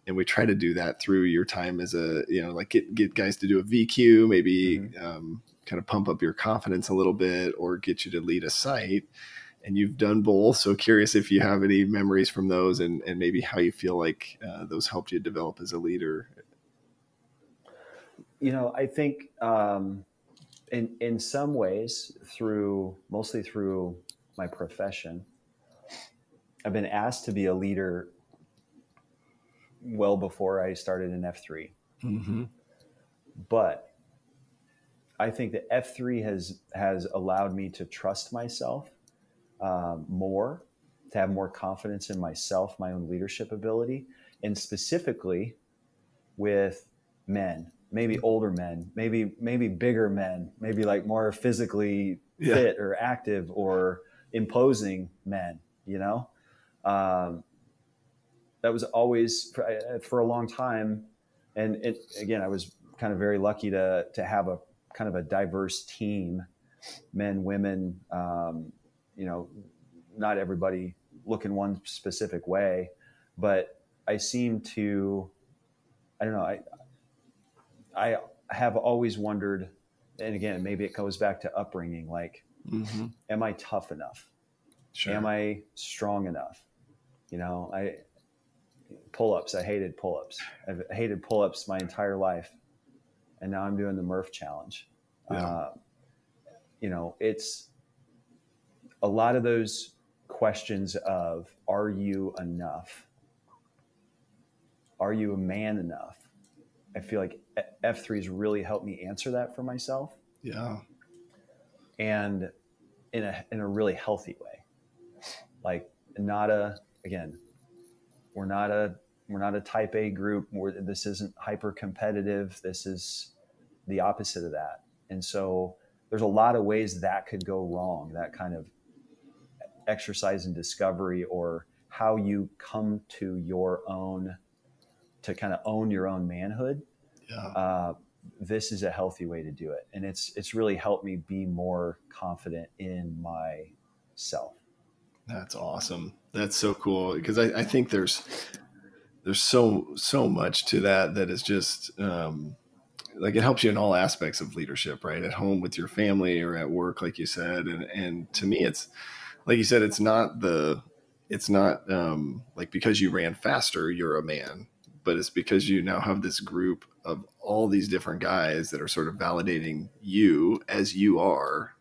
And we try to do that through your time as a you know like get, get guys to do a vq maybe mm-hmm. um, kind of pump up your confidence a little bit or get you to lead a site. And you've done both. So curious if you have any memories from those and, and maybe how you feel like uh, those helped you develop as a leader. You know i think um in in some ways through mostly through my profession. I've been asked to be a leader well before I started in F3. Mm-hmm. But I think that F3 has has allowed me to trust myself um, more, to have more confidence in myself, my own leadership ability, and specifically with men, maybe older men, maybe maybe bigger men, maybe like more physically Yeah. fit or active or imposing men. You know, um, that was always for, uh, for a long time, and it, again, I was kind of very lucky to to have a kind of a diverse team, men, women. Um, you know, not everybody look in one specific way, but I seem to, I don't know, I, I have always wondered, and again, maybe it goes back to upbringing. Like, Mm-hmm. am I tough enough? Sure. Am I strong enough? You know, I pull ups. I hated pull ups. I've hated pull ups my entire life, and now I'm doing the Murph challenge. Yeah. Uh, you know, it's a lot of those questions of are you enough? Are you a man enough? I feel like F three has really helped me answer that for myself yeah. and in a in a really healthy way. Like not a again, we're not a we're not a type A group. We're, this isn't hyper competitive. This is the opposite of that. And so there's a lot of ways that could go wrong. That kind of exercise and discovery, or how you come to your own to kind of own your own manhood Yeah. uh, this is a healthy way to do it and it's it's really helped me be more confident in myself That's awesome. That's so cool because I, I think there's there's so so much to that that is just um, like it helps you in all aspects of leadership, right? At home with your family or at work, like you said, and and to me, it's like you said, it's not the it's not um, like because you ran faster, you're a man, but it's because you now have this group of all these different guys that are sort of validating you as you are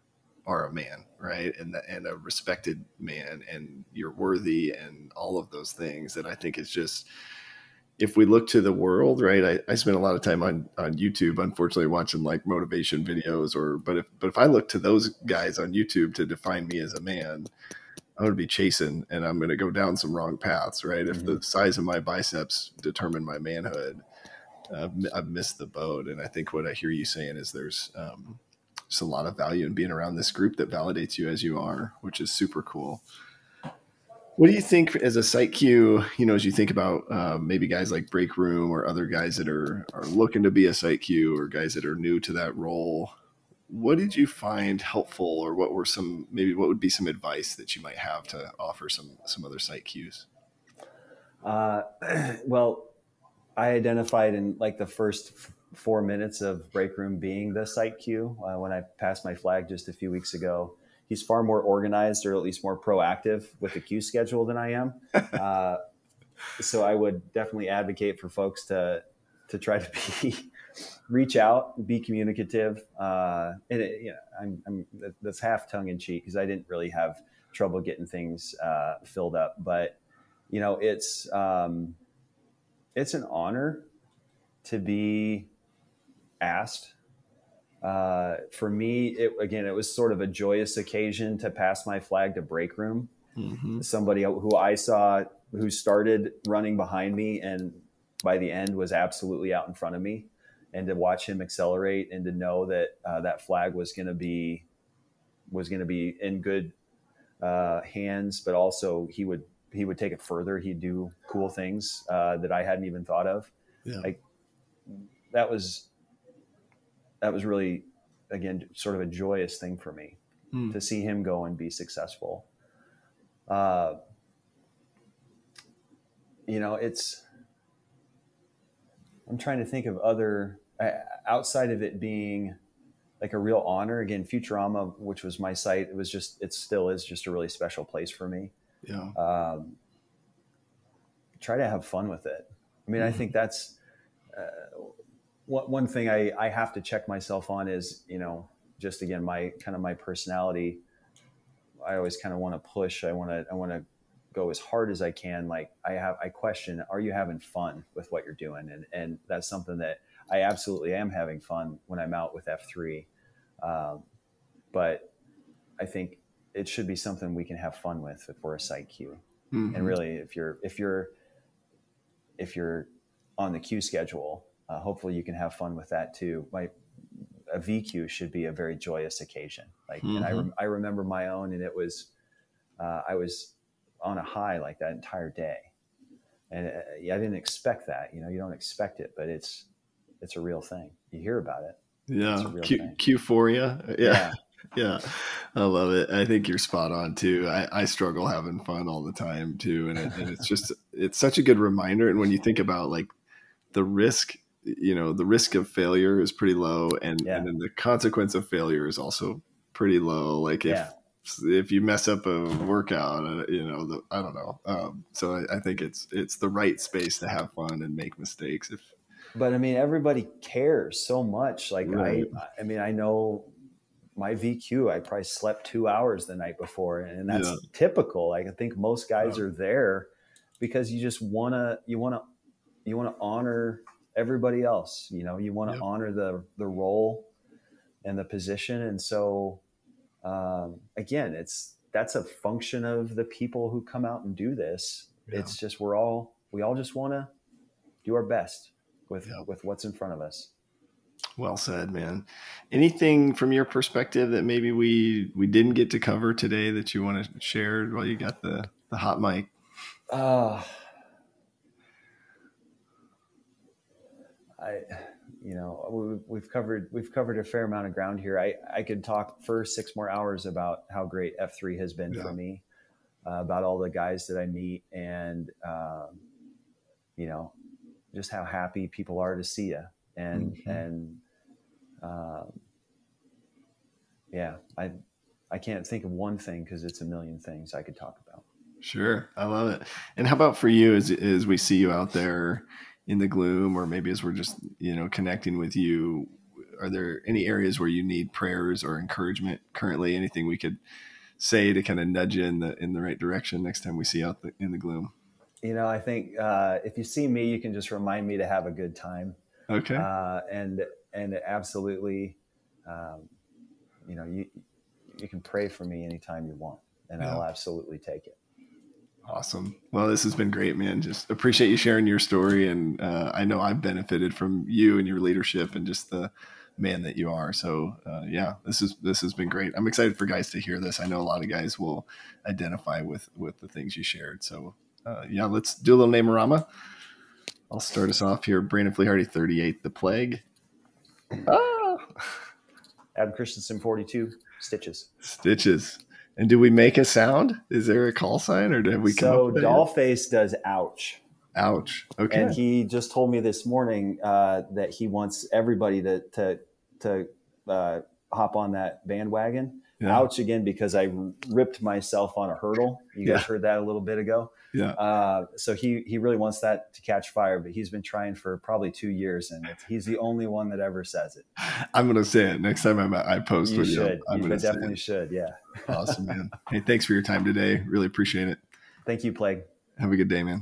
are a man, right? And and a respected man, and you're worthy, and all of those things that I think is just. If we look to the world, right? I, I spend a lot of time on on YouTube, unfortunately, watching like motivation videos, or but if but if I look to those guys on YouTube to define me as a man, I'm going to be chasing, and I'm going to go down some wrong paths, right? If the size of my biceps determine my manhood, uh, I've missed the boat. And I think what I hear you saying is there's um, just a lot of value in being around this group that validates you as you are, which is super cool. What do you think as a site Q, you know, as you think about uh, maybe guys like Break Room or other guys that are, are looking to be a site Q or guys that are new to that role? What did you find helpful or what were some, maybe what would be some advice that you might have to offer some, some other site Qs? uh, [CLEARS THROAT] well i identified in like the first four minutes of break room being the site Q uh, when i passed my flag just a few weeks ago he's far more organized or at least more proactive with the Q schedule than i am [LAUGHS] uh, so i would definitely advocate for folks to to try to be reach out be communicative uh, and it, you know, I'm, I'm that's half tongue in cheek because i didn't really have trouble getting things uh, filled up. But you know it's um, it's an honor to be asked uh, for me it again it was sort of a joyous occasion to pass my flag to break room. Mm-hmm. somebody who i saw who started running behind me and by the end was absolutely out in front of me and to watch him accelerate and to know that uh, that flag was going to be was going to be in good uh, hands but also he would he would take it further he'd do cool things uh, that i hadn't even thought of Yeah. Like, that was that was really again sort of a joyous thing for me Hmm. to see him go and be successful uh, you know it's i'm trying to think of other outside of it being like a real honor again futurama which was my site it was just it still is just a really special place for me Yeah. um, try to have fun with it. I mean, I Mhm. think that's uh, one, one thing I, I have to check myself on is, you know, just again, my kind of my personality. I always kind of want to push. I want to I want to go as hard as I can. Like I have I question, are you having fun with what you're doing? And and that's something that I absolutely am having fun when I'm out with F3. Um, but I think it should be something we can have fun with if we're a site Q. Mm-hmm. And really, if you're if you're if you're on the Q schedule, uh, hopefully you can have fun with that too. My a VQ should be a very joyous occasion. Like, mm-hmm. and I, mm-hmm. I remember my own, and it was uh, I was on a high like that entire day, and uh, I didn't expect that. You know, you don't expect it, but it's it's a real thing. You hear about it. Yeah, Q- Q4, yeah. yeah. [LAUGHS] yeah, I love it. I think you're spot on too. I, I struggle having fun all the time too, and, it, and it's just it's such a good reminder. And when you think about like the risk, you know, the risk of failure is pretty low, and yeah. and then the consequence of failure is also pretty low. Like if yeah. if you mess up a workout, uh, you know, the, I don't know. Um, so I, I think it's it's the right space to have fun and make mistakes. If but I mean, everybody cares so much. Like right. I, I mean, I know my VQ, I probably slept two hours the night before, and that's yeah. typical. Like I think most guys yeah. are there because you just wanna you wanna you wanna honor everybody else. You know, you want to honor the the role and the position, and so um, again, it's that's a function of the people who come out and do this. Yeah. It's just we're all we all just want to do our best with with what's in front of us. Well said, man. Anything from your perspective that maybe we we didn't get to cover today that you want to share while you got the the hot mic? Uh, I, you know, we've covered we've covered a fair amount of ground here. I I could talk for six more hours about how great F three has been yeah. for me, uh, about all the guys that I meet, and um, you know, just how happy people are to see you and mm-hmm. and um, yeah, I I can't think of one thing because it's a million things I could talk about. Sure, I love it. And how about for you, as as we see you out there in the gloom, or maybe as we're just you know connecting with you, are there any areas where you need prayers or encouragement currently? Anything we could say to kind of nudge you in the in the right direction next time we see you out the, in the gloom? You know, I think uh, if you see me, you can just remind me to have a good time. Okay. Uh, and and absolutely, um, you know, you you can pray for me anytime you want, and yeah. I'll absolutely take it. Awesome. Well, this has been great, man. Just appreciate you sharing your story, and uh, I know I've benefited from you and your leadership and just the man that you are. So, uh, yeah, this is this has been great. I'm excited for guys to hear this. I know a lot of guys will identify with with the things you shared. So, uh, yeah, let's do a little name-a-rama. I'll start us off here. Brandon Flehardy, 38, The Plague. Ah. Adam Christensen, 42, Stitches. Stitches. And do we make a sound? Is there a call sign or did we come So Dollface does ouch. Ouch. Okay. And he just told me this morning uh, that he wants everybody to to to uh, hop on that bandwagon. Yeah. Ouch again because I ripped myself on a hurdle. You guys heard that a little bit ago. Yeah. Uh, so he he really wants that to catch fire, but he's been trying for probably two years, and he's the only one that ever says it. I'm gonna say it next time I'm, I post you with should. you. I'm you definitely should. Yeah. awesome, man. Hey, thanks for your time today. Really appreciate it. Thank you, Plague. Have a good day, man.